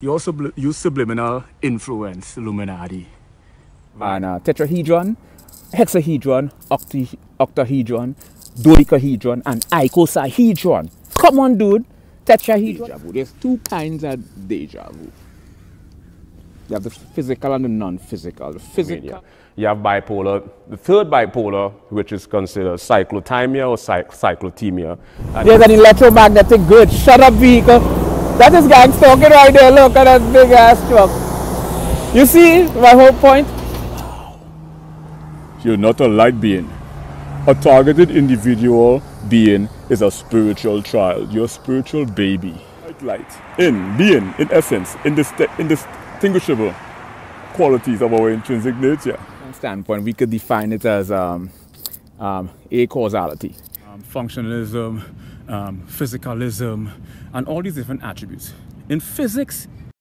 You also use subliminal influence, Illuminati. And uh, tetrahedron, hexahedron, octi octahedron, dodecahedron, and icosahedron. Come on, dude. Tetrahedron. There's two kinds of deja vu. You have the physical and the non-physical. The physical. You have bipolar, the third bipolar, which is considered cyclothymia or cyc cyclothymia. There's an electromagnetic grid. Shut up, vehicle. That is gang stalking right there. Look at that big ass truck. You see my whole point? You're not a light being. A targeted individual being is a spiritual child. You're a spiritual baby. Light, light. In, being, in essence, indistinguishable qualities of our intrinsic nature. From standpoint, we could define it as um, um, a causality. Um, functionalism, um, physicalism, and all these different attributes. In physics,